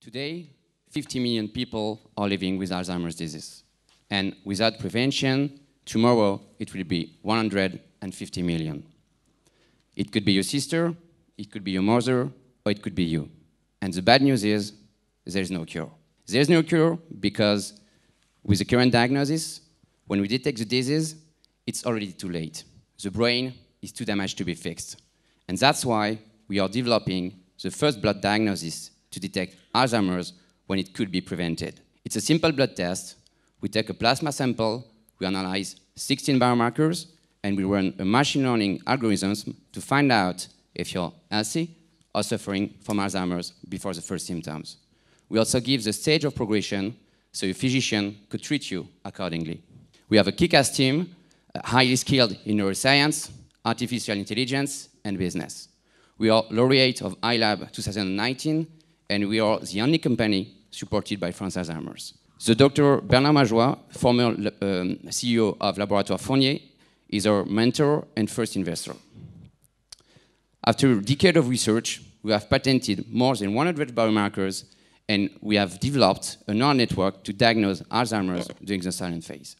Today, 50 million people are living with Alzheimer's disease. And without prevention, tomorrow it will be 150 million. It could be your sister, it could be your mother, or it could be you. And the bad news is there's no cure. There's no cure because with the current diagnosis, when we detect the disease, it's already too late. The brain is too damaged to be fixed. And that's why we are developing the first blood diagnosis to detect Alzheimer's when it could be prevented. It's a simple blood test. We take a plasma sample, we analyze 16 biomarkers, and we run a machine learning algorithms to find out if you're healthy or suffering from Alzheimer's before the first symptoms. We also give the stage of progression so your physician could treat you accordingly. We have a kick-ass team, uh, highly skilled in neuroscience, artificial intelligence, and business. We are laureate of iLab 2019, and we are the only company supported by France Alzheimer's. The Dr. Bernard Majoie, former um, CEO of Laboratoire Fournier, is our mentor and first investor. After a decade of research, we have patented more than 100 biomarkers and we have developed a neural network to diagnose Alzheimer's during the silent phase.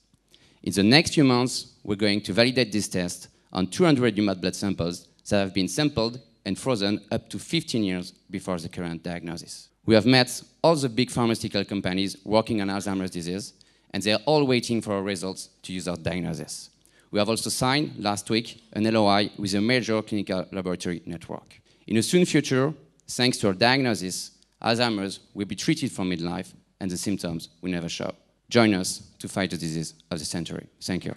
In the next few months, we're going to validate this test on 200 human blood samples that have been sampled and frozen up to 15 years before the current diagnosis. We have met all the big pharmaceutical companies working on Alzheimer's disease, and they're all waiting for our results to use our diagnosis. We have also signed last week an LOI with a major clinical laboratory network. In a soon future, thanks to our diagnosis, Alzheimer's will be treated from midlife and the symptoms will never show. Join us to fight the disease of the century. Thank you.